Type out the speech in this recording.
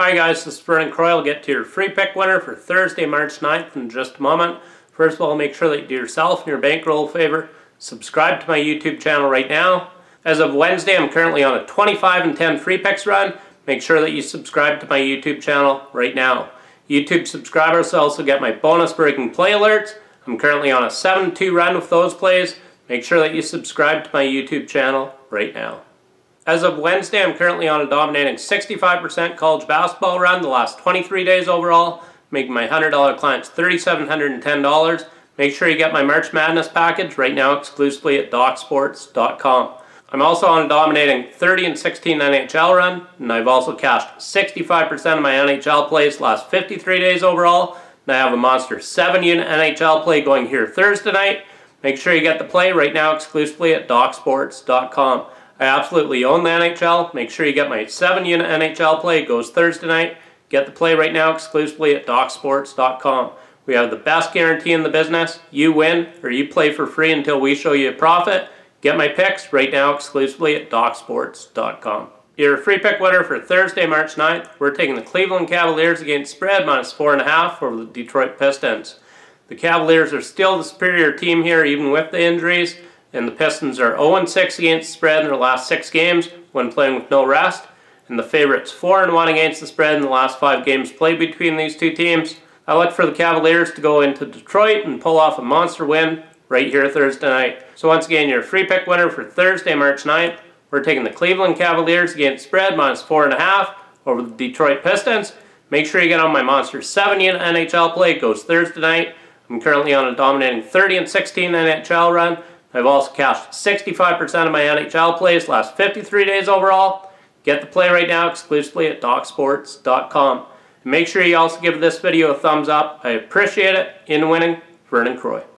Hi guys, this is Vernon Croy. I'll get to your free pick winner for Thursday, March 9th in just a moment. First of all, make sure that you do yourself and your bankroll a favor. Subscribe to my YouTube channel right now. As of Wednesday, I'm currently on a 25 and 10 free picks run. Make sure that you subscribe to my YouTube channel right now. YouTube subscribers also get my bonus breaking play alerts. I'm currently on a 7-2 run with those plays. Make sure that you subscribe to my YouTube channel right now. As of Wednesday, I'm currently on a dominating 65% college basketball run the last 23 days overall, making my $100 clients $3,710. Make sure you get my March Madness package right now exclusively at DocSports.com. I'm also on a dominating 30 and 16 NHL run, and I've also cashed 65% of my NHL plays last 53 days overall. And I have a monster 7 unit NHL play going here Thursday night. Make sure you get the play right now exclusively at DocSports.com. I absolutely own the NHL. Make sure you get my 7 unit NHL play. It goes Thursday night. Get the play right now exclusively at DocSports.com. We have the best guarantee in the business. You win or you play for free until we show you a profit. Get my picks right now exclusively at DocSports.com. Your free pick winner for Thursday, March 9th, we're taking the Cleveland Cavaliers against spread minus 4.5 over the Detroit Pistons. The Cavaliers are still the superior team here even with the injuries and the Pistons are 0-6 against the spread in their last six games when playing with no rest, and the favorites 4-1 against the spread in the last five games played between these two teams. I look for the Cavaliers to go into Detroit and pull off a monster win right here Thursday night. So once again, your free pick winner for Thursday, March 9th, we're taking the Cleveland Cavaliers against spread minus 4.5 over the Detroit Pistons. Make sure you get on my Monster 7 unit NHL play. It goes Thursday night. I'm currently on a dominating 30 and 16 NHL run. I've also cashed 65% of my NHL plays last 53 days overall. Get the play right now exclusively at DocSports.com. Make sure you also give this video a thumbs up. I appreciate it. In winning, Vernon Croy.